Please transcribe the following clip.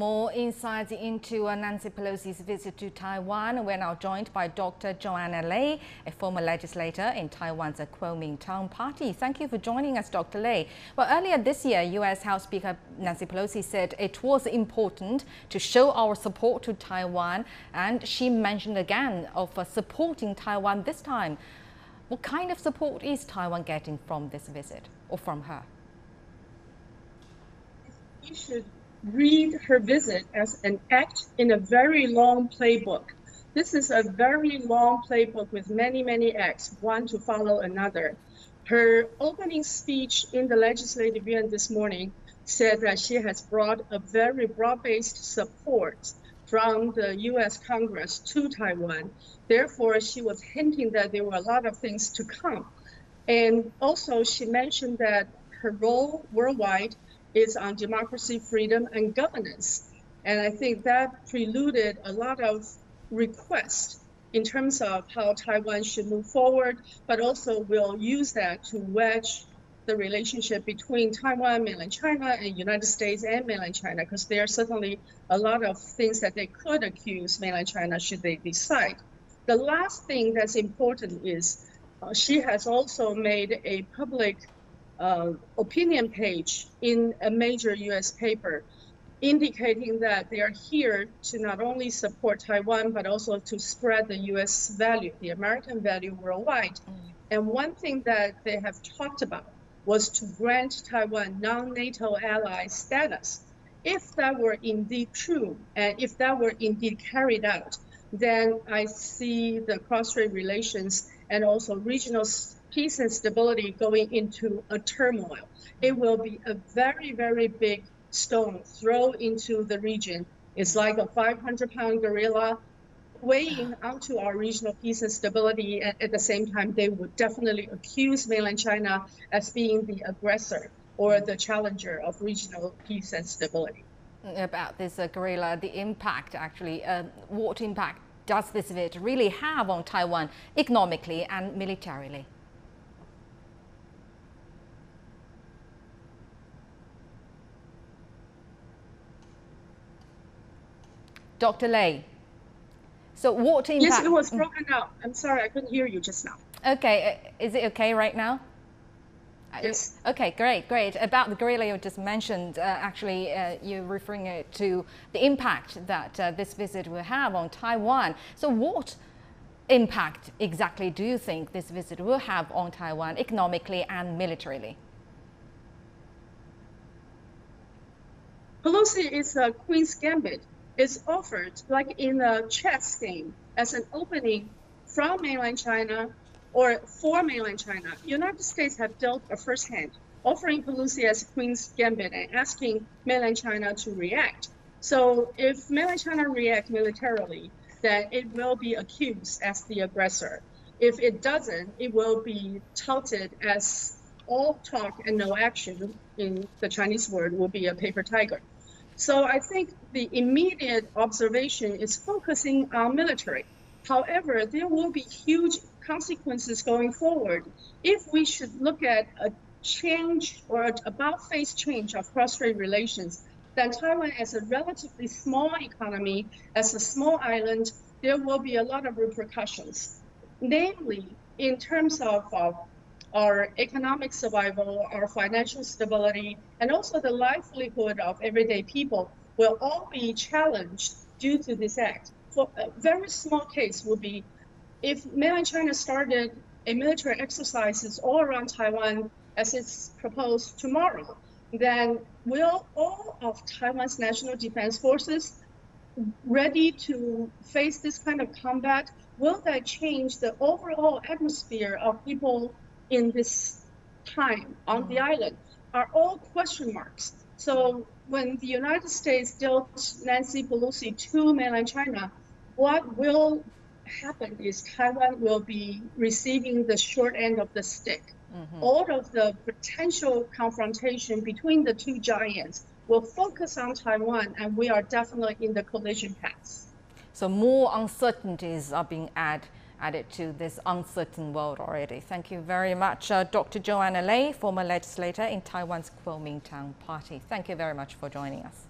More insights into uh, Nancy Pelosi's visit to Taiwan. We're now joined by Dr. Joanna Lei, a former legislator in Taiwan's Kuomintang Party. Thank you for joining us, Dr. Lei. Well, earlier this year, U.S. House Speaker Nancy Pelosi said it was important to show our support to Taiwan, and she mentioned again of uh, supporting Taiwan this time. What kind of support is Taiwan getting from this visit or from her? You should read her visit as an act in a very long playbook. This is a very long playbook with many, many acts, one to follow another. Her opening speech in the Legislative Yuan this morning said that she has brought a very broad-based support from the U.S. Congress to Taiwan. Therefore, she was hinting that there were a lot of things to come. And also, she mentioned that her role worldwide is on democracy, freedom, and governance. And I think that preluded a lot of requests in terms of how Taiwan should move forward, but also we'll use that to wedge the relationship between Taiwan, mainland China, and United States and mainland China, because there are certainly a lot of things that they could accuse mainland China should they decide. The last thing that's important is uh, she has also made a public uh, opinion page in a major U.S. paper, indicating that they are here to not only support Taiwan but also to spread the U.S. value, the American value worldwide. Mm. And one thing that they have talked about was to grant Taiwan non-NATO ally status. If that were indeed true, and if that were indeed carried out, then I see the cross-strait relations and also regional peace and stability going into a turmoil. It will be a very, very big stone thrown into the region. It's like a 500 pound gorilla weighing onto our regional peace and stability. And at the same time, they would definitely accuse mainland China as being the aggressor or the challenger of regional peace and stability. About this uh, gorilla, the impact actually, uh, what impact does this visit really have on Taiwan economically and militarily? Dr. Lei. So what impact? Yes, it was broken out. I'm sorry, I couldn't hear you just now. Okay, uh, is it okay right now? Okay, great, great. About the gorilla you just mentioned, uh, actually, uh, you're referring it to the impact that uh, this visit will have on Taiwan. So what impact exactly do you think this visit will have on Taiwan economically and militarily? Pelosi is a Queen's Gambit It's offered like in a chess game as an opening from mainland China or for mainland China. The United States have dealt a first hand, offering Pelosi as Queen's Gambit and asking mainland China to react. So if mainland China reacts militarily, then it will be accused as the aggressor. If it doesn't, it will be touted as all talk and no action in the Chinese word will be a paper tiger. So I think the immediate observation is focusing on military. However, there will be huge consequences going forward if we should look at a change or about face change of cross-strait relations. Then Taiwan, as a relatively small economy, as a small island, there will be a lot of repercussions. Namely, in terms of uh, our economic survival, our financial stability, and also the livelihood of everyday people will all be challenged due to this act. For a very small case would be if mainland China started a military exercises all around Taiwan as it's proposed tomorrow, then will all of Taiwan's national defense forces ready to face this kind of combat? Will that change the overall atmosphere of people in this time on the mm-hmm. island are all question marks. So when the United States dealt Nancy Pelosi to mainland China, what will happen is Taiwan will be receiving the short end of the stick. Mm-hmm. All of the potential confrontation between the two giants will focus on Taiwan, and we are definitely in the collision path. So more uncertainties are being added added to this uncertain world already. Thank you very much, uh, Dr. Joanna Lei, former legislator in Taiwan's Kuomintang Party. Thank you very much for joining us.